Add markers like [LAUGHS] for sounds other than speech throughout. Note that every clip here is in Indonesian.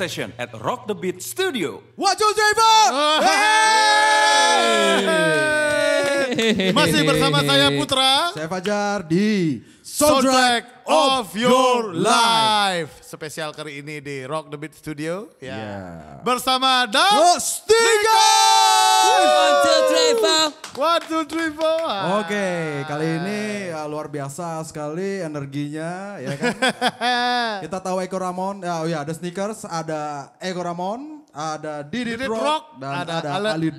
session at Rock the Beat Studio. What you driver? Masih bersama saya Putra. Saya Fajar di Soundtrack of Your Life. Spesial kali ini di Rock the Beat Studio. Ya. Yeah. Bersama Oh, Stickers! One, two, three, four. One, two, three, four. Oke, kali ini ya, luar biasa sekali energinya, ya kan? [LAUGHS] Kita tahu Eko Ramon, ya, oh ya ada Sneakers, ada Eko Ramon, ada Didit, Didit Rock, Rock, dan ada ada. Alit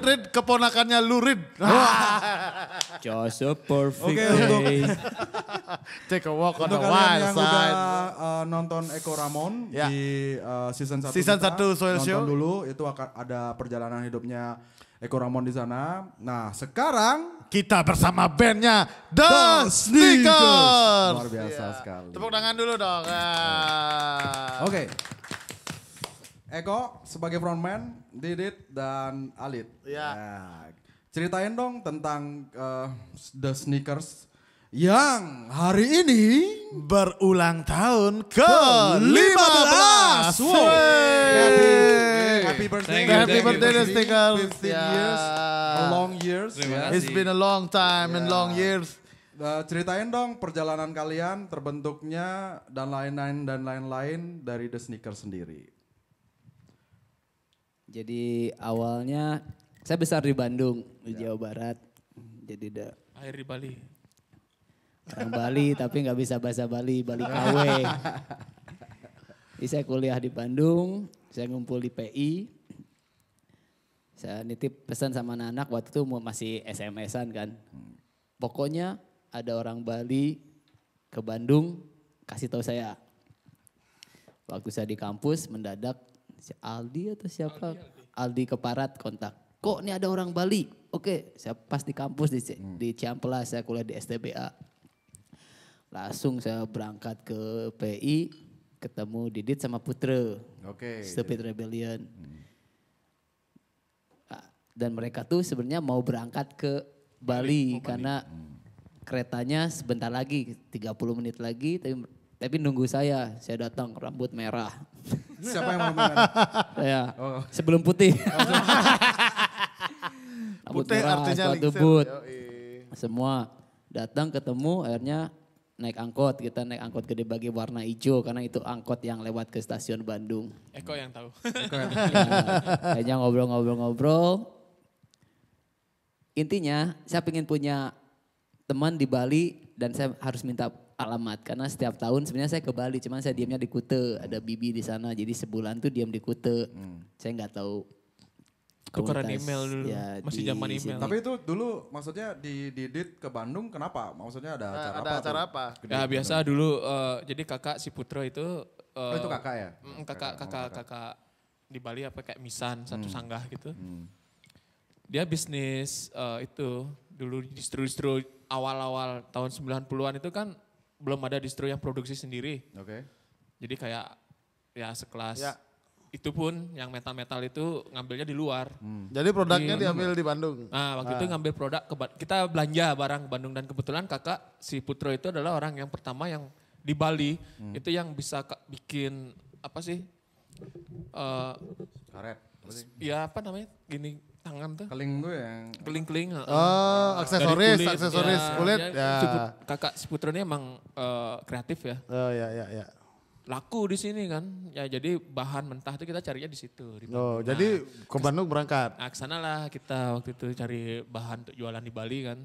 Reed keponakannya [LAUGHS] Lurid. Just a perfect Oke, untuk-. [LAUGHS] Take a walk on the Untuk kalian wild yang udah side. uh, nonton Eko Ramon Ya. di uh, season 1 Season satu Soil nonton Show. dulu itu akan ada perjalanan hidupnya Eko Ramon di sana. Nah, sekarang Kita bersama bandnya The, The Sneakers. Sneakers. Luar biasa Iya. sekali. Tepuk tangan dulu dong. Ah. Oke. Eko sebagai frontman, Didit dan Alit. Ya. Nah, ceritain dong tentang uh, The Sneakers yang hari ini Berulang tahun ke ke-15. 15. Wow. Happy, happy birthday. Thank you, Happy thank birthday, The. Sneakers. 15 Ya. years, a long years. Kasih. It's been a long time and Ya. long years. Uh, ceritain dong perjalanan kalian, terbentuknya dan lain-lain dan lain-lain dari The Sneakers sendiri. Jadi awalnya saya besar di Bandung, di Jawa Barat. Jadi da, Air di Bali. orang Bali [LAUGHS] tapi nggak bisa bahasa Bali, Bali KW. Jadi saya kuliah di Bandung, saya ngumpul di PI. Saya nitip pesan sama anak-anak waktu itu masih SMS-an kan. Pokoknya ada orang Bali ke Bandung kasih tahu saya. Waktu saya di kampus mendadak si Aldi atau siapa? Aldi, Keparat kontak. Kok ini ada orang Bali? Oke, saya pas di kampus di, di Ciamplas, saya kuliah di STBA. Langsung saya berangkat ke PI, ketemu Didit sama Putre. Oke. Stupid Rebellion. Ah, Dan mereka tuh sebenarnya mau berangkat ke Bali karena keretanya sebentar lagi, 30 menit lagi tapi tapi nunggu saya, saya datang rambut merah. [LAUGHS] Siapa yang mau? Saya Oh. sebelum putih. [LAUGHS] Putih merah, artinya sepatu lingser. boot. Yoi. Semua datang ketemu akhirnya naik angkot. Kita naik angkot gede bagi warna hijau karena itu angkot yang lewat ke stasiun Bandung. Eko yang tahu. [LAUGHS] Ya, Kayaknya ngobrol-ngobrol-ngobrol. Intinya saya pengen punya teman di Bali dan saya harus minta alamat karena setiap tahun sebenarnya saya ke Bali cuman saya diamnya di Kute ada Bibi di sana jadi sebulan tuh diam di Kute saya nggak tahu Tukeran email dulu. ya, Masih zaman email. sini. Tapi itu dulu maksudnya di Didit ke Bandung kenapa? Maksudnya ada Nah, acara ada apa? acara tuh? apa? Gede Ya di biasa dulu eh, jadi kakak si Putra itu eh, Oh itu kakak ya? mm, kakak kakak kakak di Bali apa kayak misan satu Hmm. sanggah gitu. Dia bisnis eh, itu dulu distro-distro awal-awal tahun 90-an itu kan belum ada distro yang produksi sendiri. Oke. Jadi kayak ya sekelas Ya. itu pun yang metal-metal itu ngambilnya di luar. Jadi produknya Di- diambil di Bandung. Nah waktu itu ngambil produk ke kita belanja barang ke Bandung dan kebetulan kakak si Putro itu adalah orang yang pertama yang di Bali itu yang bisa bikin apa sih? eh Karet. Apa sih? ya apa namanya? Gini tangan tuh Keling gue yang keling-keling. heeh. Oh, Dari aksesoris, kulit, aksesoris ya. kulit. Ya. Put- kakak si Putro ini emang eh, kreatif ya. Oh ya ya ya. Laku di sini kan. Ya jadi bahan mentah itu kita carinya di situ. di Oh, Bandung. jadi Nah, ke Bandung berangkat. Nah ke sana lah kita waktu itu cari bahan untuk jualan di Bali kan.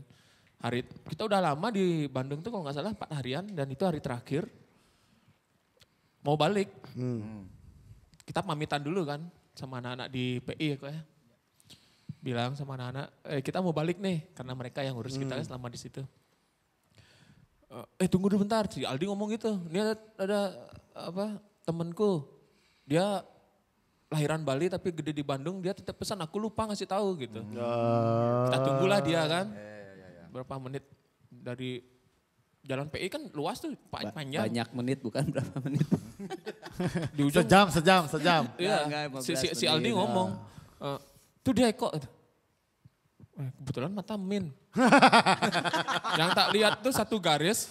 Hari kita udah lama di Bandung tuh kalau nggak salah empat harian dan itu hari terakhir. Mau balik, Hmm. kita pamitan dulu kan sama anak-anak di PI ya kok ya. Bilang sama anak-anak, eh kita mau balik nih karena mereka yang urus kita kan selama di situ. Eh, Eh tunggu dulu bentar, si Aldi ngomong gitu. Ini ada, ada apa temenku, dia lahiran Bali tapi gede di Bandung, dia tetap pesan aku lupa ngasih tahu gitu. Oh. Kita tunggulah dia kan. Berapa menit dari jalan PI kan luas tuh, Ba- panjang. banyak menit bukan berapa menit [LAUGHS] Di ujung Sejam, sejam, sejam. Iya, si, si, 15 si Aldi ngomong, eh, tuh dia Eko. gitu. Eh, kebetulan mata min. Yang tak lihat tuh satu garis,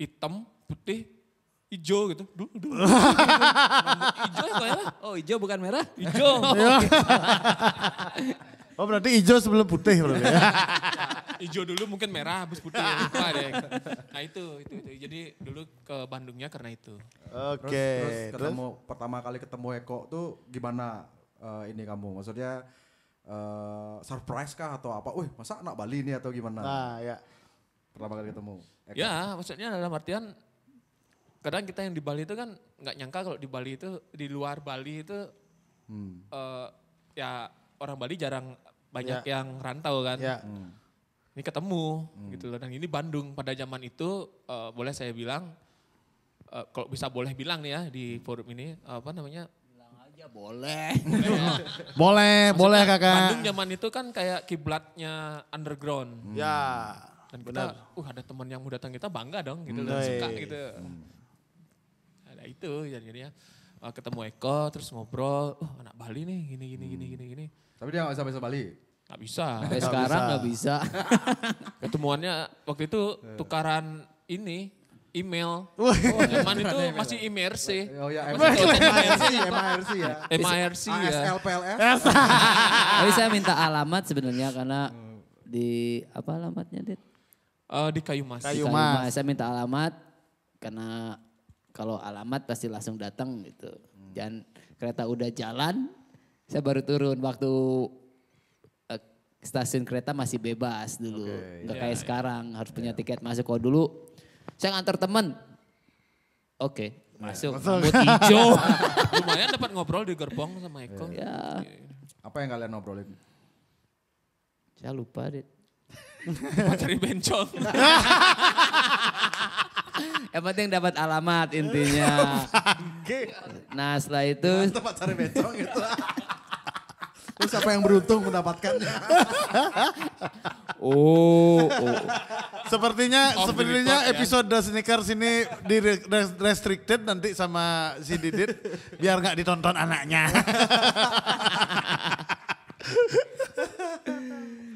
hitam, putih. Ijo gitu. Dulu, dulu. Rambut ijo ya ya. Oh hijau bukan merah? Ijo. Oh berarti hijau sebelum putih berarti ya. Ijo dulu mungkin merah habis putih. Lupa deh. Nah itu, itu, itu. Jadi dulu ke Bandungnya karena itu. Oke. Terus, terus Terus? ketemu pertama kali ketemu Eko tuh gimana eh, ini kamu? Maksudnya eh, surprise kah atau apa? Wih masa anak Bali ini atau gimana? Nah ya. Pertama kali ketemu. Eko. Ya maksudnya dalam artian kadang kita yang di Bali itu kan nggak nyangka kalau di Bali itu di luar Bali itu Hmm. eh, ya orang Bali jarang banyak Ya. yang rantau kan. Ya. Ini ketemu gitu loh. Dan ini Bandung pada zaman itu eh, boleh saya bilang eh, kalau bisa boleh bilang nih ya di forum ini apa namanya? Aja boleh. [LAUGHS] Boleh, boleh kakak. Bandung zaman itu kan kayak kiblatnya underground. Ya. Dan kita, uh ada teman yang mau datang kita bangga dong gitu loh, Hmm. suka gitu. Ada itu jadinya uh, ketemu Eko terus ngobrol, oh anak Bali nih gini gini gini gini gini. Tapi dia gak bisa bahasa Bali. Gak bisa. Sampai sekarang nggak bisa. [LAUGHS] Ketemuannya waktu itu tukaran ini email. Wah. Oh, [LAUGHS] zaman itu masih imersi. Oh ya, Masih MRC, MRC ya. MIRC ya. ASL, PLS. [LAUGHS] Tapi saya minta alamat sebenarnya karena di apa alamatnya Dit? Eh, di kayu mas. Kayu Mas. Saya minta alamat karena kalau alamat pasti langsung datang gitu. Dan kereta udah jalan, saya baru turun waktu eh, stasiun kereta masih bebas dulu. Nggak kayak sekarang harus punya tiket masuk. Kalau dulu saya nganter teman. Oke, masuk. Rambut hijau. [LAUGHS] Lumayan dapat ngobrol di gerbong sama Eko. ya, Apa yang kalian ngobrolin? saya lupa deh. Cari bencong. [LAUGHS] Yang penting dapat alamat intinya. Nah setelah itu Tempat cari becong gitu. Terus siapa yang beruntung mendapatkannya? oh, oh. Sepertinya Off the sepertinya record, ya. episode sneakers ini di re- restricted nanti sama si Didit biar nggak ditonton anaknya.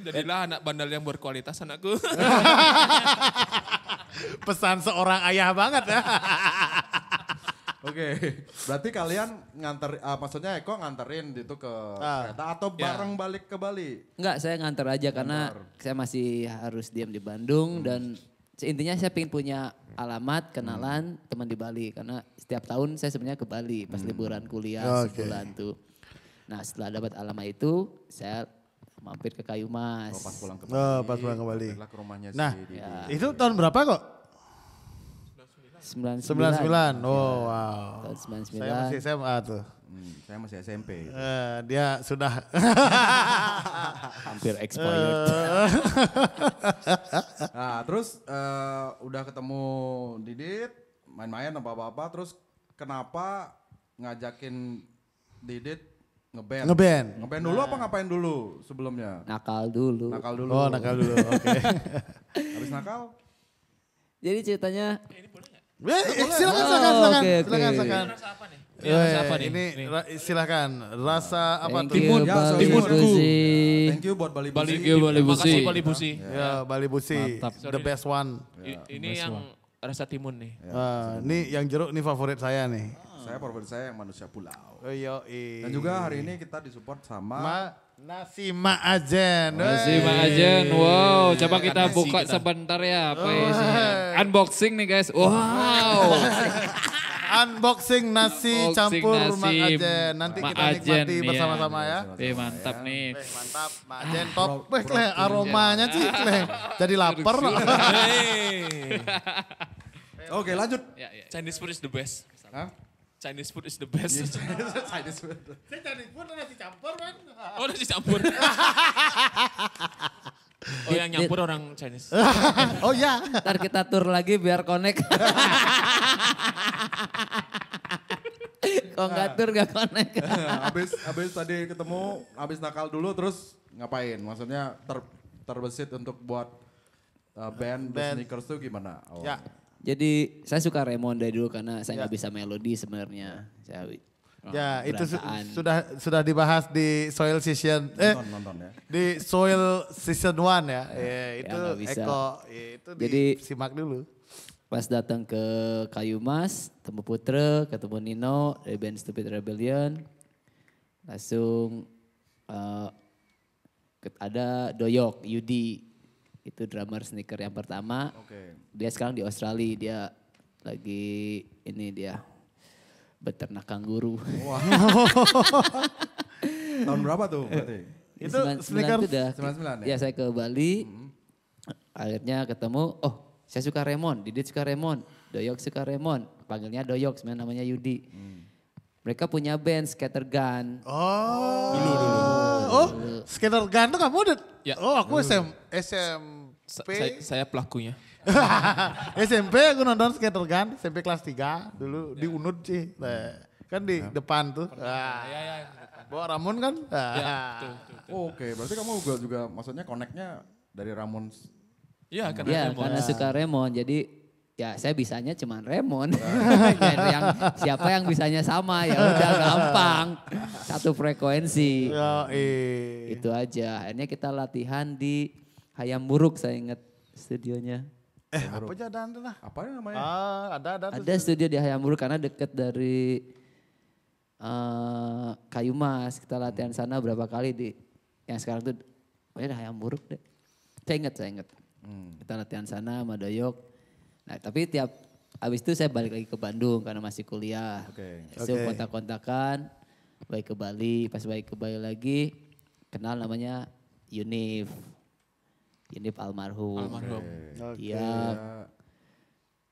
Jadilah anak bandel yang berkualitas anakku. Pesan seorang ayah banget ya. Oke, berarti kalian nganter, ah, maksudnya Eko nganterin itu ke Ah. kereta atau Ya. bareng balik ke Bali? Enggak, saya nganter aja karena saya masih harus diam di Bandung dan intinya saya pengen punya alamat, kenalan teman di Bali karena setiap tahun saya sebenarnya ke Bali pas liburan kuliah Oke. sebulan tuh. Nah setelah dapat alamat itu saya mampir ke Kayu Mas. Oh, pas pulang ke Bali. Oh, pas pulang ke Bali. ke rumahnya Nah, si Didi. itu tahun berapa kok? 99. 99. Oh, wow. Tahun 99. Saya masih SMA tuh. Hmm, saya masih SMP. Eh, dia sudah [LAUGHS] hampir expired. Nah, terus eh, udah ketemu Didit, main-main apa-apa, terus kenapa ngajakin Didit ngeband? Ngeband. Ngeband dulu apa ngapain dulu sebelumnya? Nakal dulu. Nakal dulu. Oh, nakal dulu. Oke. Habis nakal? Jadi ceritanya Eh, eh, silakan, Oh, silakan, silakan. oke. Silakan, silakan. Rasa apa nih? Ini rasa apa Eh, nih? Ini ra- silakan. Rasa apa thank tuh? you Ya, Bali sorry. Busi. Thank you buat Bali Bali, Busi. Bali Busi. Makasih Bali Busi. Ya, Bali Busi. Mantap. The best one. I- ini yang rasa timun nih. Ah, ini yang jeruk nih favorit saya nih. Saya favorit saya yang manusia pulau. Oh, iya. Dan juga hari ini kita disupport sama Ma nasi Ma Ajen. Masih Wey. Pak Ajen, wow. Coba kita nasi buka kita. sebentar ya apa isinya. Unboxing nih guys, wow. [LAUGHS] Unboxing nasi Unboxing campur nasi Ma Ajen. Nanti Ma kita Ajen nikmati nih ya. bersama-sama ya. Eh mantap nih. Eh, mantap, Ma Ajen top. Weh, Kleh, aromanya sih, [LAUGHS] Kleh. Jadi lapar. [LAUGHS] Oke, lanjut. Ya, ya. Chinese food is the best. Hah? Chinese food is the best. [LAUGHS] Chinese food. Saya jadi pun nasi campur, kan. Oh udah dicampur. [LAUGHS] oh yang nyampur orang Chinese. [LAUGHS] Oh ya. Ntar kita tur lagi biar connect. Kalau nggak tur nggak connect. habis habis tadi ketemu, habis nakal dulu terus ngapain? Maksudnya ter, terbesit untuk buat uh, band, The Band. Sneakers tuh gimana? Oh. Ya. Jadi saya suka Raymond dari dulu karena saya nggak bisa melodi sebenarnya. Saya Ya, itu su- sudah sudah dibahas di Soil Season eh Nonton, nonton ya. di Soil Season 1 ya. Ya, itu nggak bisa. Eko ya, itu Jadi- disimak dulu. Pas datang ke Kayu Mas, ketemu Putra, ketemu Nino dari band Stupid Rebellion. Langsung eh, ket- ada Doyok, Yudi. Itu drummer sneaker yang pertama. Oke. Dia sekarang di Australia, dia lagi ini dia beternak kanguru. [LAUGHS] Tahun berapa tuh berarti? Itu sneaker itu udah. 99 ya? Ya saya ke Bali. Akhirnya ketemu, oh saya suka Remon, Didit suka Remon, Doyok suka Remon. Panggilnya Doyok, sebenarnya namanya Yudi. Mereka punya band Scattergun. Oh. Dulu dulu. Oh, skater gun tuh kamu udah. Ya. Oh, aku SM Sa- SMP. saya, saya pelakunya. [LAUGHS] SMP aku nonton skater gun, SMP kelas 3 dulu di Unud sih. Nah, kan di depan tuh. Ah. Ya, ya, Bawa Ramon kan? Ah. ya, betul, betul, betul. Oh, Oke, berarti kamu juga, juga maksudnya connect-nya dari Ramones. Iya, karena Ya karena suka Remon, jadi ya saya bisanya cuman Remon. [LAUGHS] Jadi yang siapa yang bisanya sama ya udah gampang. Satu frekuensi. Eh. Itu aja. Akhirnya kita latihan di Hayam Buruk saya ingat studionya. Eh, apa aja ada ada lah. Apa ya namanya? Ah, ada ada. Ada studio di Hayam Buruk karena deket dari eh Kayu Mas. Kita latihan sana berapa kali di yang sekarang tuh oh ya Hayam Buruk deh. Saya ingat, saya ingat. Kita latihan sana sama Doyok. Nah tapi tiap abis itu saya balik lagi ke Bandung karena masih kuliah. Oke. So Oke. kontak-kontakan, balik ke Bali. Pas balik ke Bali lagi, kenal namanya Yunif. Yunif almarhum. Almarhum. Dia Dia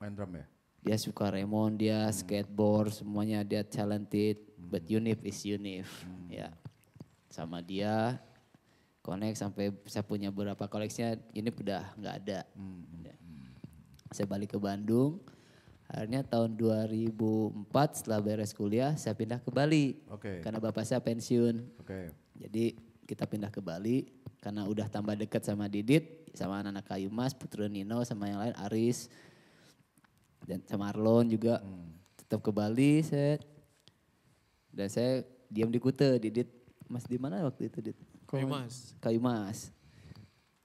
main drum ya? dia suka Raymond, dia skateboard, semuanya dia talented, but Unif is Unif. Ya. Sama dia connect sampai saya punya beberapa koleksinya, ini udah nggak ada. Ya. Saya balik ke Bandung. Akhirnya tahun 2004 setelah beres kuliah saya pindah ke Bali. Oke. Karena bapak saya pensiun. Oke. Jadi kita pindah ke Bali karena udah tambah dekat sama Didit, sama anak-anak Kayu Mas, Putra Nino, sama yang lain Aris, dan sama Arlon juga. Tetap ke Bali saya. Dan saya diam di Kute, Didit. Mas di mana waktu itu Didit? Kayu Mas. Kayu Mas.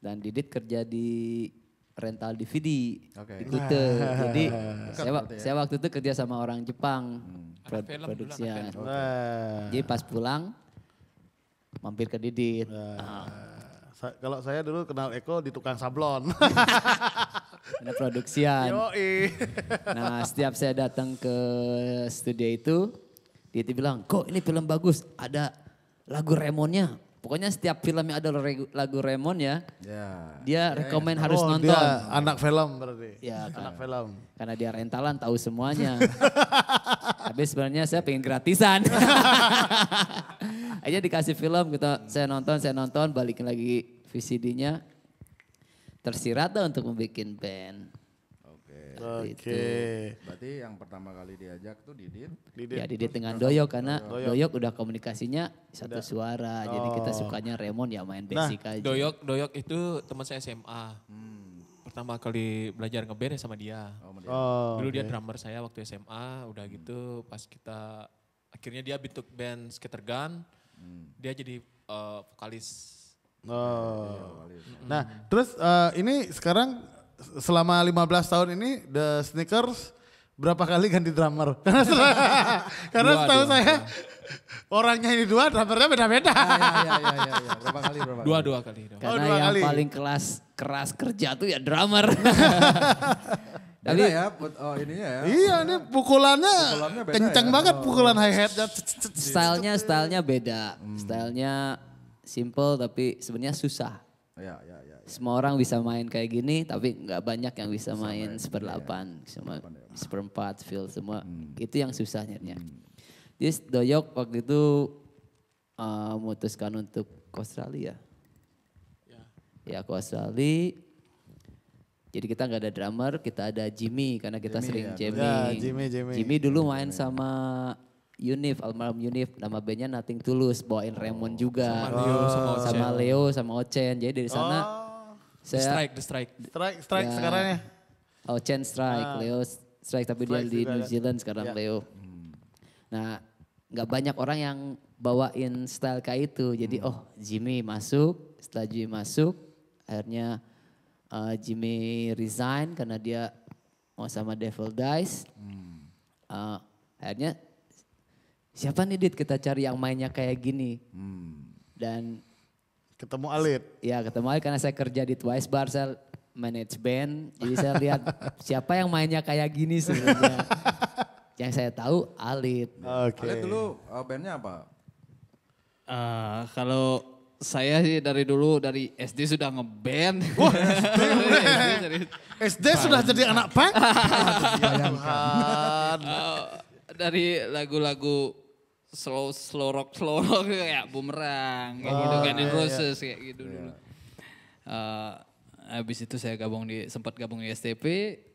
Dan Didit kerja di rental DVD Oke. di Kute. Jadi saya, ya? saya waktu itu kerja sama orang Jepang. Pro- Anak film dulu, film. Nah, Jadi pas pulang mampir ke Didit. Ah, sa- kalau saya dulu kenal Eko di tukang sablon. [LAUGHS] ada produksian. Yo, Nah setiap saya datang ke studio itu, Didit bilang, kok ini film bagus, ada lagu Remonnya. Pokoknya setiap film yang ada lagu Remon ya, Ya. dia rekomen harus oh, nonton. Dia anak film berarti. Ya, anak film. Karena dia rentalan tahu semuanya. [LAUGHS] Tapi sebenarnya saya pengen gratisan. [LAUGHS] Aja dikasih film kita saya nonton, saya nonton, balikin lagi VCD-nya. Tersirat untuk membuat band. Oke. Oke. Berarti yang pertama kali diajak tuh Didit. Didit. Ya Didit dengan Doyok karena Doyok udah komunikasinya satu suara. Jadi kita sukanya Remon ya main basic aja. Doyok, Doyok itu teman saya SMA. Pertama kali belajar ngeband ya sama dia. Oh, Dulu dia drummer saya waktu SMA, udah gitu pas kita akhirnya dia bentuk band Skater Gun. Dia jadi eh, vokalis. Oh. Nah, terus eh, ini sekarang selama 15 tahun ini The Sneakers berapa kali ganti drummer? [LAUGHS] Karena setelah- karena Dua, setahu dua, saya orangnya ini dua, drummernya beda-beda. Iya, iya, iya, iya, iya. Berapa kali, berapa Dua kali? dua kali. dua. Karena dua yang kali. paling keras keras kerja tuh ya drummer. [LAUGHS] Beda ya, put- oh ininya ya. Iya, ini pukulannya, Pukulannya beda kenceng ya? banget Oh. pukulan hi hat. Stylenya stylenya beda. Stylenya simple tapi sebenarnya susah. Iya, iya, iya. Semua orang bisa main kayak gini tapi nggak banyak yang bisa main seperdelapan, sama seperempat feel semua. Itu yang susahnya. Jadi Doyok waktu itu uh, memutuskan untuk ke Australia. Ya ke Australia. Jadi kita nggak ada drummer, kita ada Jimmy karena kita sering jamming. Ya, Jimmy, Jimmy. dulu main sama Unif, almarhum Unif, nama bandnya Nothing Tulus, bawain Raymond juga. Sama Leo, sama Ocen. Sama Leo, sama Ocen. Jadi dari sana The saya strike, the strike. Strike, strike Ya. sekarang ya. Ocen strike, Leo strike tapi dia Strike di juga New ada. Zealand sekarang Leo. Nah, nggak banyak orang yang bawain style kayak itu. Jadi oh Jimmy masuk, setelah Jimmy masuk, akhirnya uh, Jimmy resign karena dia mau sama Devil Dice. Eh, akhirnya siapa nih Dit kita cari yang mainnya kayak gini. Dan Ketemu Alit. ya ketemu lagi karena saya kerja di Twice Bar, saya manage band. Jadi saya lihat [LAUGHS] siapa yang mainnya kayak gini sebenarnya. [LAUGHS] yang saya tahu Alit. Oke. Kalian dulu uh, bandnya apa? Eh, kalau saya sih dari dulu dari SD sudah ngeband. [LAUGHS] Dari- SD sudah jadi anak punk? Eh, dari lagu-lagu slow slow rock slow rock kayak bumerang kayak gitu kan Roses kayak gitu dulu. Eh, habis itu saya gabung di sempat gabung di STP.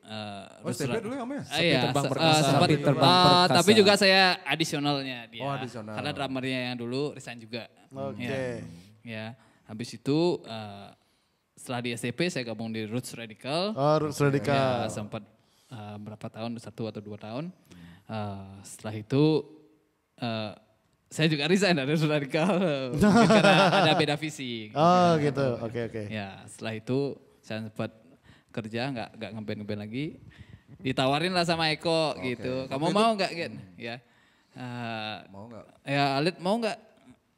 eh, Oh, STP dulu yang namanya? Ah, iya, Terbang se- Perkasa. eh, sempat Terbang eh, Perkasa. tapi juga saya adisionalnya dia. Oh, adisional. Karena drummernya yang dulu resign juga. Oke. Ya. Ya, habis itu eh, setelah di STP saya gabung di Roots Radical. Oh, Roots Radical. Ya, sempat eh, berapa tahun, satu atau dua tahun. Eh, setelah itu eh, saya juga resign dari Radical Mungkin [LAUGHS] karena ada beda visi. Oh gitu, oke oke. Ya, setelah itu saya sempat kerja nggak nggak ngeband ngeband lagi. Ditawarin lah sama Eko gitu. Kamu mau nggak Gen? Ya. Eh, Mau nggak? Ya, Alit mau nggak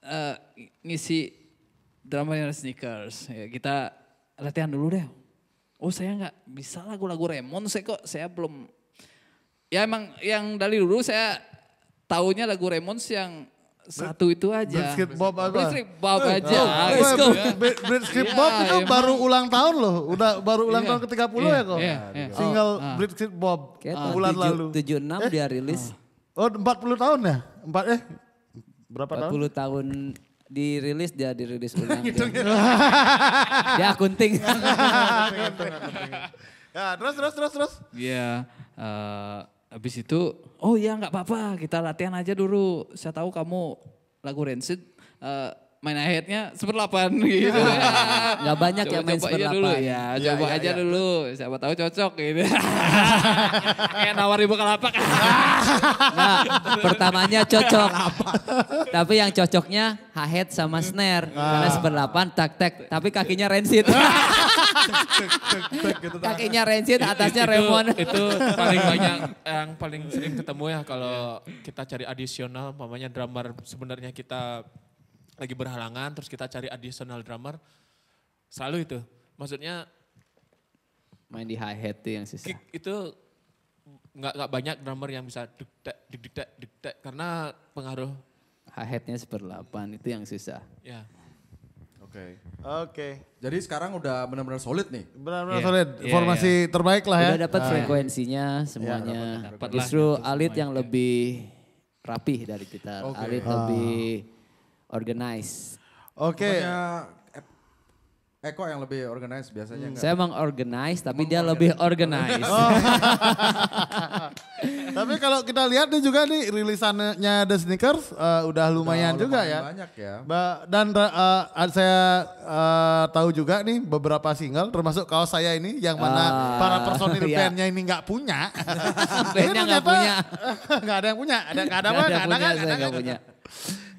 eh, ngisi drama yang sneakers? Ya, kita latihan dulu deh. Oh saya nggak bisa lagu-lagu Raymond saya kok saya belum. Ya emang yang dari dulu saya taunya lagu Raymond yang satu itu aja. Blitzkrieg Bob apa? Blitzkrieg Bob aja. Let's go. Blitzkrieg Bob itu emang. baru ulang tahun loh. Udah baru ulang Iya. tahun ke-30 Iya, ya kok. iya, iya. Single Oh, ah. Blitzkrieg Bob Kayak bulan tujuh- lalu. 76 dia rilis. Oh 40 tahun ya? Empat eh berapa tahun? 40 tahun dirilis dia dirilis [LAUGHS] ulang. dia. dia akunting. [LAUGHS] Ya terus terus terus terus. Iya, eh, habis itu, oh ya nggak apa-apa, kita latihan aja dulu. Saya tahu kamu lagu Rancid, eh, main aheadnya seperlapan [LAUGHS] gitu. Nggak banyak yang main Coba-coba aja dulu ya, Iya, coba iya, aja iya. dulu. Siapa tahu cocok gitu. [LAUGHS] Kayak nawari bukalapak. Nah, pertamanya cocok. Tapi yang cocoknya hi-hat sama snare. Karena seberlapan tak tak. Tapi kakinya [LAUGHS] Rancid. kakinya Rancid, atasnya itu, Raymond. itu [LAUGHS] paling banyak yang paling sering ketemu ya kalau kita cari adisional, mamanya drummer sebenarnya kita lagi berhalangan, terus kita cari additional drummer, selalu itu. Maksudnya Main di hi-hat tuh yang kick itu nggak nggak banyak drummer yang bisa duk tek dik dik tek dik tek karena pengaruh Hi-hatnya seberlapan, itu yang susah. ya. Oke. Oke. Jadi sekarang udah benar-benar solid nih. Benar-benar Iya. solid. Iya, Formasi terbaik lah ya. Udah dapat frekuensinya semuanya. dapat lah Justru Alit yang lebih rapih dari kita. Oke. Alit lebih organize. Oke. Pokoknya Ep- Eko yang lebih organize biasanya enggak? Saya emang organize, tapi dia lebih organize. [LAUGHS] Tapi kalau kita lihat nih juga nih rilisannya The Sneakers eh, udah lumayan Udah juga lumayan ya. Banyak ya. Ba- Dan eh, ad- saya eh, tahu juga nih beberapa single termasuk kaos saya ini yang mana Ah, para personil iya. bandnya ini nggak punya. [LAUGHS] Bandnya nggak punya. [LAUGHS] nggak ada yang punya. Ada nggak ada Nggak apa? ada Nggak ada kan? nggak ada punya.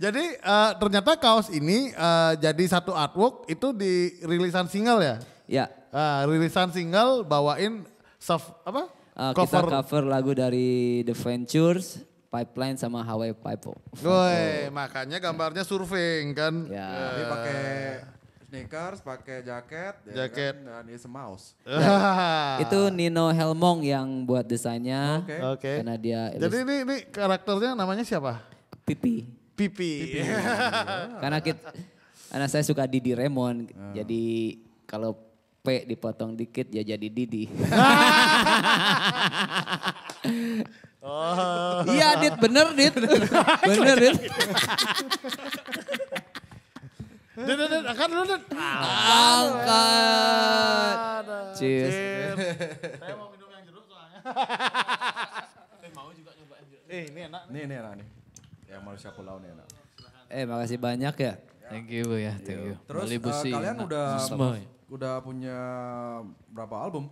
Jadi eh, ternyata kaos ini eh, jadi satu artwork itu di rilisan single ya. Ya, Ah, rilisan single bawain soft apa? uh, kita cover lagu dari The Ventures, Pipeline sama Hawaii Pipe. Woi, makanya gambarnya surfing kan. Ya. Jadi pakai sneakers, pakai jaket, ya Jaket. kan, dan is mouse. [LAUGHS] Itu Nino Helmong yang buat desainnya. Oke. Oke. Karena dia Jadi ini ini karakternya namanya siapa? pipi. Pipi. [LAUGHS] Karena kita, karena saya suka Didi Raymond. Jadi kalau P dipotong dikit ya jadi Didi. Iya Dit, bener Dit. [LAUGHS] bener Dit. Dit, dit, dit, angkat dulu, dit. Angkat. Cheers. Eh, ini enak. Nih, nih enak nih. Yang Malaysia Pulau nih enak. Eh makasih banyak ya. Thank you Bu ya, thank you. Terus Busi, kalian enak. udah ya? udah punya berapa album?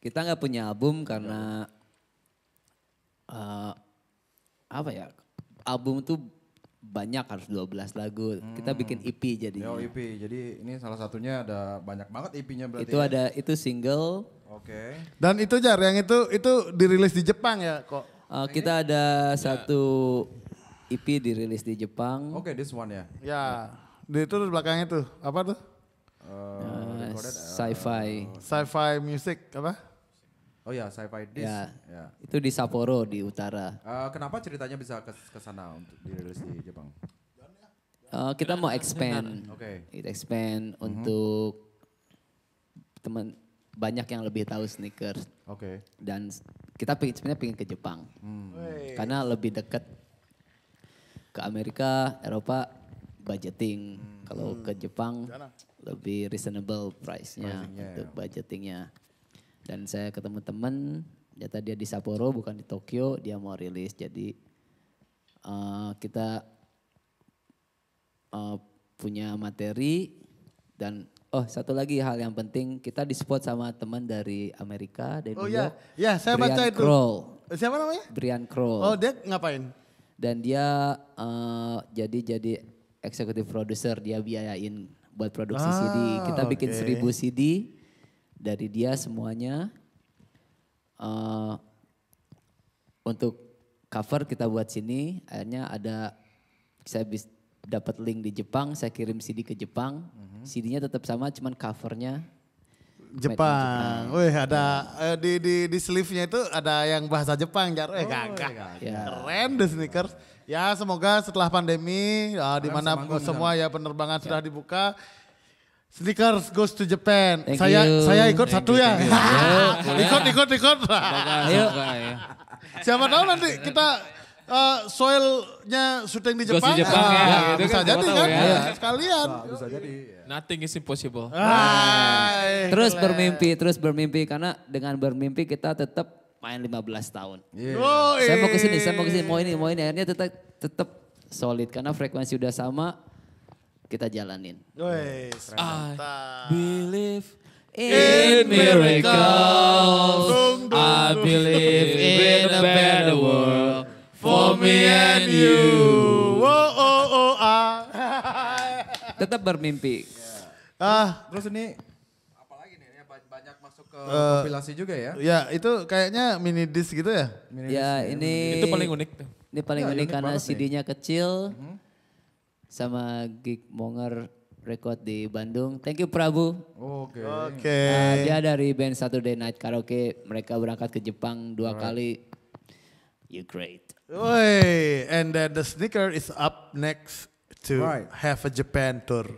Kita nggak punya album karena eh, apa ya? Album tuh banyak harus 12 lagu. Kita bikin EP jadinya. Yo EP, jadi ini salah satunya ada banyak banget EP-nya berarti. Itu ya? ada itu single. Oke. Dan itu Jar, yang itu itu dirilis di Jepang ya kok. Uh, kita ada satu EP dirilis di Jepang. Oke, this one ya. Ya, di itu di belakangnya tuh apa tuh? Uh, Uh, sci-fi. Sci-fi music apa? oh ya, sci-fi disc. Ya. Ya. Itu di Sapporo di utara. Uh, kenapa ceritanya bisa ke, ke sana untuk dirilis di Jepang? Uh, kita mau expand. [LAUGHS] Oke. Kita expand untuk teman banyak yang lebih tahu sneakers Oke. dan s- kita sebenarnya pengen ke Jepang karena lebih dekat ke Amerika Eropa budgeting kalau ke Jepang lebih reasonable price-nya untuk ya. budgetingnya dan saya ketemu teman ternyata dia di Sapporo bukan di Tokyo dia mau rilis jadi eh, kita eh, punya materi dan oh satu lagi hal yang penting kita di spot sama teman dari Amerika dari Oh New ya, York, ya saya Brian baca itu. Kroll. Siapa namanya? Brian Kroll Oh dia ngapain? Dan dia eh, jadi jadi eksekutif produser dia biayain buat produksi Ah, CD kita bikin. 1000 CD dari dia semuanya eh, untuk cover kita buat sini akhirnya ada saya bis dapat link di Jepang saya kirim CD ke Jepang Mhm. CD-nya tetap sama cuman covernya Jepang. Wih ada eh, di di di sleeve-nya itu ada yang bahasa Jepang Jar. Eh gagah. ya Keren The Sneakers. Ya semoga setelah pandemi ya, di mana semua ya penerbangan sudah dibuka. Sneakers goes to Japan. Thank saya you. saya ikut Thank satu you, ya. you. [LAUGHS] ikut ikut ikut. Ayo. ya. Siapa tahu nanti kita eh, soilnya syuting di Jepang. to Jepang Ah, ya, gitu bisa kan, jadi kan. ya. Ya, sekalian. Bisa, bisa jadi. ya. Nothing is impossible. Hai. terus bermimpi terus bermimpi karena dengan bermimpi kita tetap main 15 tahun Iya. Oh, saya mau ke sini, saya mau ke sini, mau ini, mau ini. Akhirnya tetap tetap solid karena frekuensi udah sama. Kita jalanin. Wih, I believe In miracles. I believe in a better world for me and you. Oh, oh, oh, ah. [LAUGHS] Tetap bermimpi. ah, Terus ini apalagi nih ya ba- banyak masuk ke Eh, kompilasi juga ya. ya itu kayaknya mini disc gitu ya. Mini Ya disc ini itu paling unik tuh. Ini paling Ya, unik unik karena. CD-nya kecil. Sama Gig Monger Record di Bandung. Thank you Prabu. Oke. Oke. Nah, dia dari band Saturday Night Karaoke. Mereka berangkat ke Jepang dua kali. You great. Woi, and then the sneaker is up next to Right. have a Japan tour.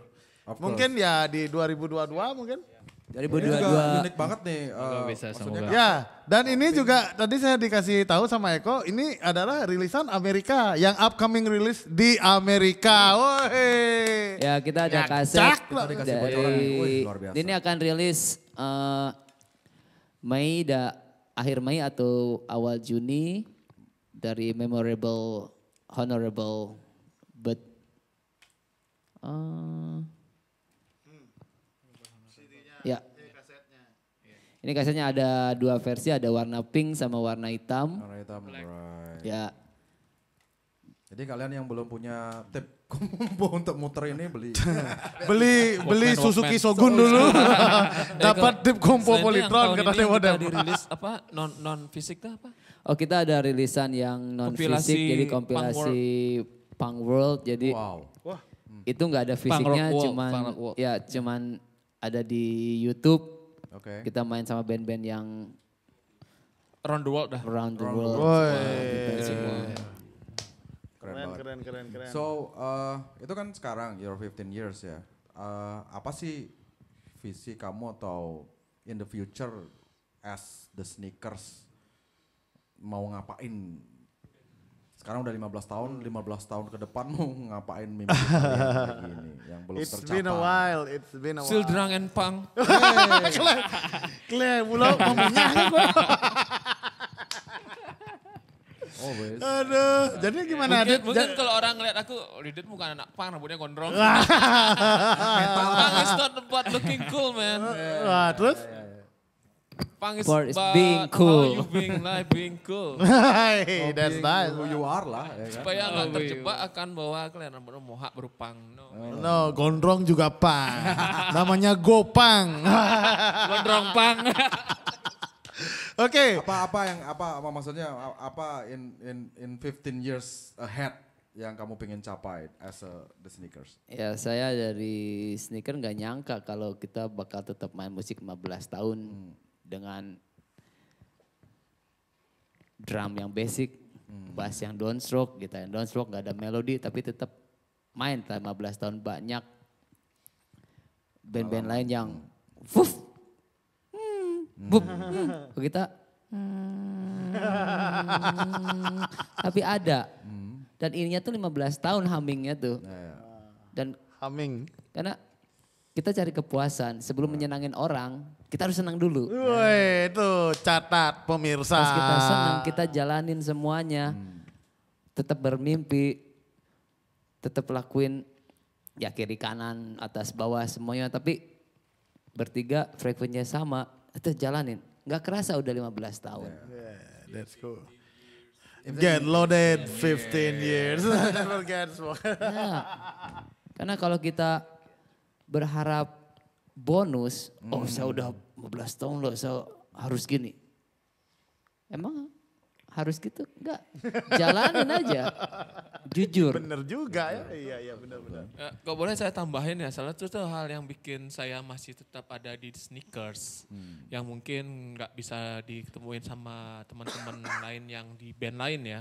Of mungkin ya di 2022 mungkin. Ini juga 2022. unik banget nih. eh, bisa, maksudnya semoga. Ya, dan ini juga tadi saya dikasih tahu sama Eko, ini adalah rilisan Amerika yang upcoming rilis di Amerika. Woi. Ya kita ada Ya, kaset. Kita dikasih bocoran nih. Wih, dari luar biasa. ini akan rilis eh, Mei da, akhir Mei atau awal Juni dari memorable honorable but eh, ya ini kasetnya ada dua versi ada warna pink sama warna hitam Warna hitam, right. ya Jadi kalian yang belum punya tip [LAUGHS] combo untuk muter ini beli. [LAUGHS] Beli beli Walkman, Suzuki Walkman. Shogun dulu. [LAUGHS] Dapat tip yang Politron kata ini Dewa. dirilis apa non non fisik tuh apa? Oh kita ada rilisan yang non fisik Kompilasi jadi Punk kompilasi Punk World jadi wow. itu nggak ada fisiknya World, cuman ya cuman ada di YouTube Oke. kita main sama band-band yang Around the world dah. around the world. Keren, Keren banget. keren keren keren. So, eh, itu kan sekarang your 15 years ya. Eh, apa sih visi kamu atau in the future as the sneakers mau ngapain? Sekarang udah 15 tahun, 15 tahun ke depan [LAUGHS] mau ngapain mimpi kalian kayak gini yang belum It's tercapai. been a while, it's been a Still while. drunk and punk. Klem, mula ngomongnya gua. Oh, wes. Aduh, jadi gimana? Mungkin, Dit? mungkin kalau orang ngeliat aku, oh, Didit bukan anak punk, rambutnya gondrong. [LAUGHS] Ah. punk is not about looking cool, man. Wah, terus? Pang is Part is about being how cool. you being like being cool. [LAUGHS] Hey, that's Being nice. Who you are lah ya kan. Supaya nggak terjebak akan bahwa kalian mohak berupang. No. No, gondrong juga pang. [LAUGHS] Namanya gopang. [LAUGHS] Gondrong pang. Oke. Apa apa yang apa apa maksudnya apa in in in 15 years ahead yang kamu pengen capai as a the sneakers? Ya saya dari sneaker nggak nyangka kalau kita bakal tetap main musik 15 tahun dengan drum yang basic, bass yang downstroke, gitar yang downstroke, nggak ada melodi tapi tetap main. Selama 15 tahun banyak band-band lain yang fuf, hmm, bup, hmm. Kalau kita hmm, tapi ada. Dan ininya tuh 15 tahun hummingnya tuh. Dan Humming. karena kita cari kepuasan sebelum menyenangin orang kita harus senang dulu Woi, itu catat pemirsa. pas kita senang kita jalanin semuanya tetap bermimpi tetap lakuin ya kiri kanan atas bawah semuanya tapi bertiga frekuensinya sama itu jalanin nggak kerasa udah 15 tahun Yeah, that's cool. Get loaded 15 years. Never get smoked. Ya. Karena kalau kita berharap bonus, oh saya udah 15 tahun loh, saya harus gini. Emang harus gitu? Enggak. Jalanin aja. [LAUGHS] Jujur. Bener juga ya. Iya, iya bener-bener. Ya, kalau boleh saya tambahin ya, salah satu hal yang bikin saya masih tetap ada di sneakers, yang mungkin nggak bisa ditemuin sama teman-teman lain yang di band lain ya.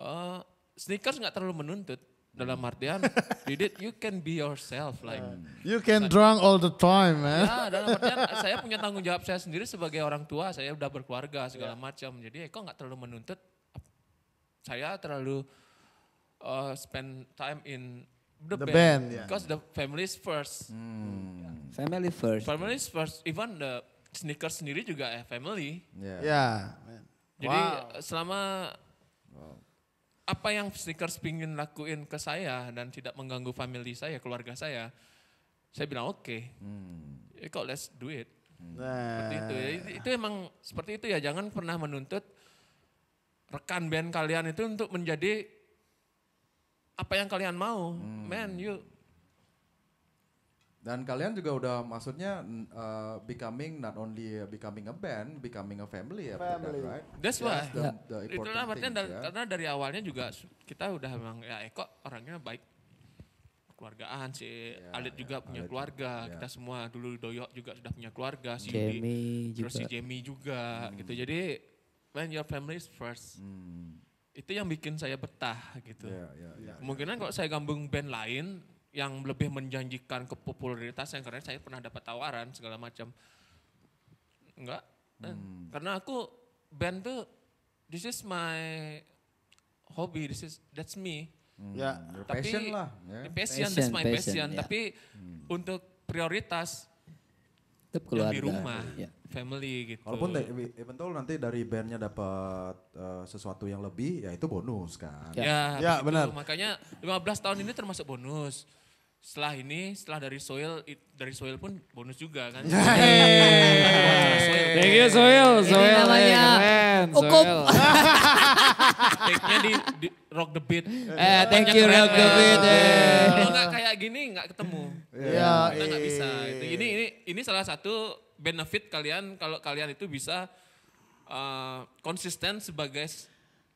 Eh, sneakers nggak terlalu menuntut dalam artian, [LAUGHS] Didit, you can be yourself, like. You can drunk all the time, man. Ya, dalam [LAUGHS] artian saya punya tanggung jawab saya sendiri sebagai orang tua, saya udah berkeluarga segala macam. Jadi Eko nggak terlalu menuntut. Saya terlalu uh, spend time in the, The band, ya. Because the family is first. Family first. Family is first. Even the sneakers sendiri juga eh, family. Ya. Ya. man. Jadi selama apa yang sneakers pingin lakuin ke saya dan tidak mengganggu family saya, keluarga saya, saya bilang oke. Eko let's do it. Seperti itu. ya. Itu- Itu emang seperti itu ya. Jangan pernah menuntut rekan band kalian itu untuk menjadi apa yang kalian mau. Man, you Dan kalian juga udah maksudnya uh, becoming not only becoming a band, becoming a family after that, right? That's why. the, the Itu important lah artinya things, dari- ya. karena dari awalnya juga kita udah memang ya Eko orangnya baik keluargaan si Alit juga punya Alit, keluarga ya. kita semua dulu Doyok juga sudah punya keluarga si Jamie Yudi, terus si juga. Jamie juga gitu jadi when your family is first itu yang bikin saya betah gitu Ya, ya, ya. kemungkinan kalau saya gabung band lain yang lebih menjanjikan kepopularitas yang karena saya pernah dapat tawaran segala macam enggak Eh, karena aku band tuh this is my hobby this is that's me Ya. Your Tapi- passion lah. Ya. passion, Passion, that's my passion, passion ya. tapi untuk prioritas Tetap yang keluarga. di rumah Ya. family gitu Walaupun da- even though nanti dari bandnya dapat uh, sesuatu yang lebih, ya itu bonus kan. Ya, Ya, begitu. benar. Makanya 15 tahun ini termasuk bonus. Setelah ini, setelah dari Soil, it- dari Soil pun bonus juga kan. Thank you Soil. Ini Soil namanya Ukup. Soil. [LAUGHS] Take-nya di, di Rock the Beat. Eh, thank you Rock the kan? Beat. eh. Kalau nggak kayak gini nggak ketemu. Ya, Kita nggak eh. bisa. Itu, ini, ini, ini salah satu benefit kalian kalau kalian itu bisa uh, konsisten sebagai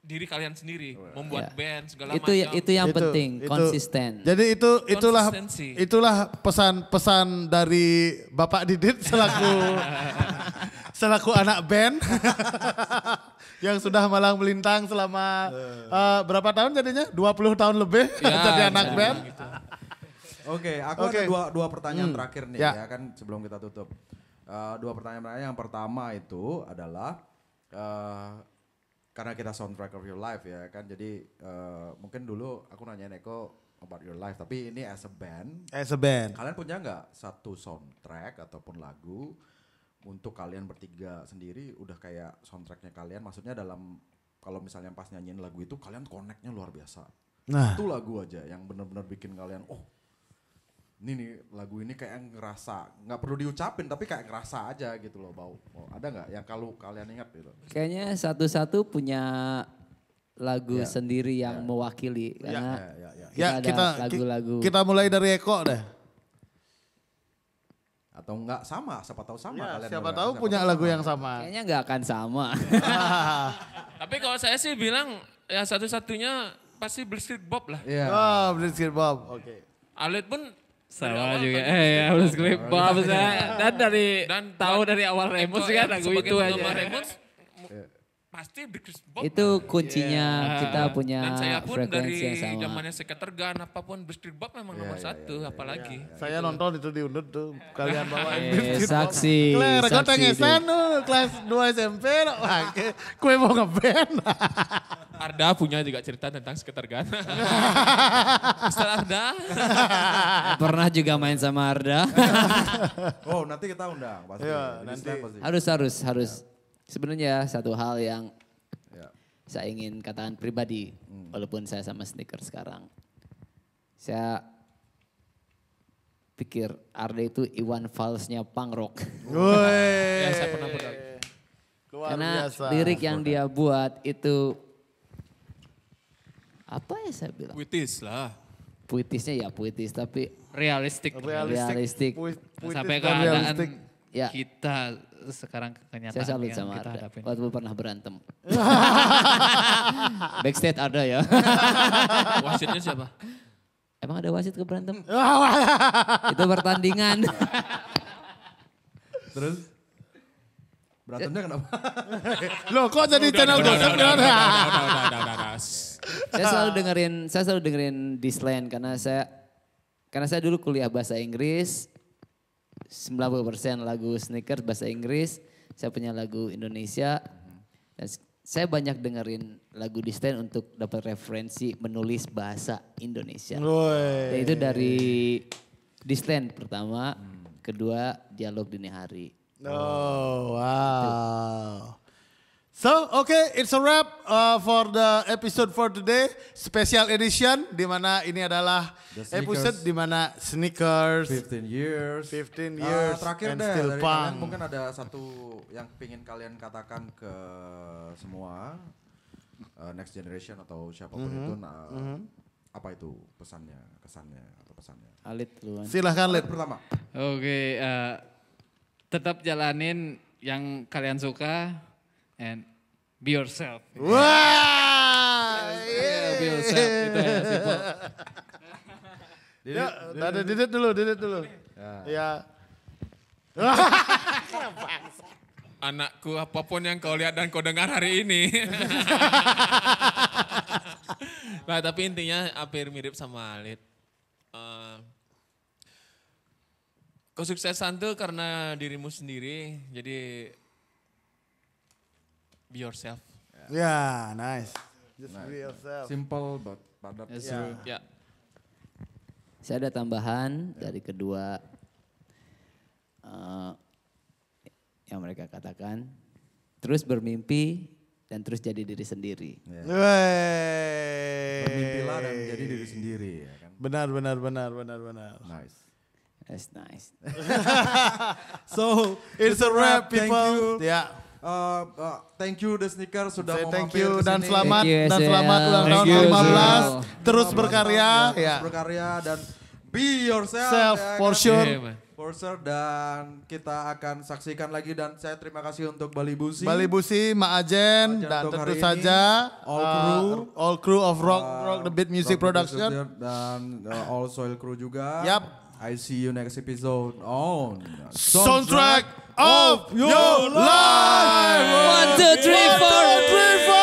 diri kalian sendiri, membuat Ya. band segala Itu ya- macam. itu yang Itu- penting, itu- konsisten. Jadi itu itulah Konsistensi. itulah pesan-pesan dari Bapak Didit selaku [LAUGHS] selaku anak band [LAUGHS] yang sudah malang melintang selama eh, berapa tahun jadinya? 20 tahun lebih Ya, [LAUGHS] jadi anak bisa band. gitu. Oke, aku Oke. ada dua dua pertanyaan terakhir nih Ya. ya. kan sebelum kita tutup. Eh, dua pertanyaan yang pertama itu adalah eh, karena kita soundtrack of your life ya kan. Jadi eh, mungkin dulu aku nanyain Eko about your life, tapi ini as a band, As a band. kalian punya nggak satu soundtrack ataupun lagu untuk kalian bertiga sendiri udah kayak soundtracknya kalian? Maksudnya dalam kalau misalnya pas nyanyiin lagu itu kalian connectnya luar biasa. Nah, Itu lagu aja yang benar-benar bikin kalian oh ini nih lagu ini kayak ngerasa nggak perlu diucapin tapi kayak ngerasa aja gitu loh bau. Bau. Ada nggak yang kalau kalian ingat gitu? Kayaknya satu-satu punya lagu Ya. sendiri yang mewakili karena Ya, ya, ya. kita Ya ada kita lagu-lagu. kita mulai dari Eko deh. Atau nggak sama? Siapa tahu sama Ya, kalian. siapa tahu Siapa punya tahu lagu sama. yang sama. Kayaknya nggak akan sama. [LAUGHS] Tapi kalau saya sih bilang ya satu-satunya pasti Blitzkrieg Bob lah. Iya. Oh, Blitzkrieg Bob. Oke. Alit pun Sama awal juga. kan Eh ya, Blues Clip Bob. Dan dari Dan tahu dari awal Remus Eko kan lagu itu aja. Remus, mu- pasti Blitzkrieg Bob. Itu kuncinya Iya. kita punya Dan saya pun dari frekuensi yang sama. zamannya Seketergan apa pun Blitzkrieg Bob memang nomor satu apalagi. Saya nonton itu diundut tuh kalian bawain Eh, saksi, kau saksi tuh kelas 2 SMP kue mau ngeband. [LAUGHS] Arda punya juga cerita tentang Seketergan. Mister [LAUGHS] Arda. Pernah juga main sama Arda. [LAUGHS] Oh nanti kita undang pasti. Di nanti. Pasti. harus harus harus. Sebenarnya satu hal yang Ya. saya ingin katakan pribadi, walaupun saya sama sneaker sekarang. Saya pikir Arda itu Iwan Falsnya punk rock. Woi. Ya saya pernah benar. Luar Karena biasa. lirik yang dia buat itu apa ya saya bilang? Puitis lah. Puitisnya ya puitis tapi Realistik. realistik. Sampai keadaan. Ya. kita sekarang kenyataan Saya salut yang sama kita hadapin. Waktu pernah berantem. Backstage ada ya. Wasitnya siapa? Emang ada wasit ke berantem? itu pertandingan. Terus berantemnya kenapa? Loh kok jadi channel Udah, udah, gosip saya selalu dengerin, saya selalu dengerin Disland karena saya karena saya dulu kuliah bahasa Inggris. 90% lagu sneakers bahasa Inggris. Saya punya lagu Indonesia. Dan saya banyak dengerin lagu Disland untuk dapat referensi menulis bahasa Indonesia. Dan itu dari Disland pertama, kedua dialog dini hari. Oh, wow. So, okay, it's a wrap uh, for the episode for today, special edition, di mana ini adalah The sneakers. episode di mana sneakers. 15 years. 15 Ah, years terakhir and deh still dari punk. kalian mungkin ada satu yang pingin kalian katakan ke semua uh, next generation atau siapa pun Mhm. itu. Nah, Apa itu pesannya, kesannya atau pesannya? Alit duluan. Silahkan, Lid. Pertama. Oke, eh, tetap jalanin yang kalian suka and be yourself. Wah. Yeah, be yourself itu ya simple. Ya, ada Didit dulu, Didit dulu. Ya. [LAUGHS] Anakku apa pun yang kau lihat dan kau dengar hari ini. [LAUGHS] nah tapi intinya hampir mirip sama Alit. Eh, kesuksesan tuh karena dirimu sendiri, jadi be yourself. Ya, nice. Just be yourself. Simple but padat. Yes, sir. Ya, Saya ada tambahan dari kedua eh, yang mereka katakan. Terus bermimpi dan terus jadi diri sendiri. Wey. Bermimpilah dan menjadi diri sendiri ya kan. Benar, benar, benar, benar, benar. Nice. That's nice. [LAUGHS] So, It's a wrap, Thank people. you. Ya. Uh, uh, thank you The Sneaker sudah Say mau thank mampir you dan selamat Thank you, dan selamat ulang tahun you, ke-15. SL. Terus 15 berkarya, ya. Terus berkarya dan be yourself. Self, ya for kan? sure. Iya. For sure dan kita akan saksikan lagi dan saya terima kasih untuk Bali Busi. Bali Busi, Ma Ajen, Ajen dan tentu saja ini, all uh, crew. all crew of Rock, Uh, Rock the Beat Music Rock Production. dan uh, all soil crew juga. Yap. I see you next episode on Soundtrack of your life. One, two, three, four. One, two, three, four.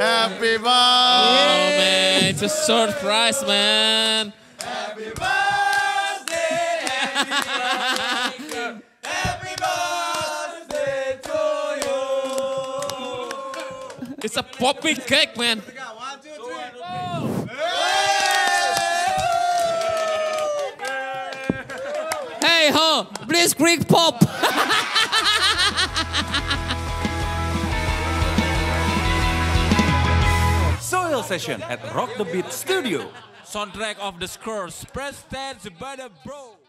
Happy birthday. Oh man, it's a surprise man. Happy birthday! Happy birthday to you! It's a poppy cake, man. Hey ho, please quick pop. Soil Session at Rock the Beat Studio. soundtrack of the Scores. Press stand, Zebada bro.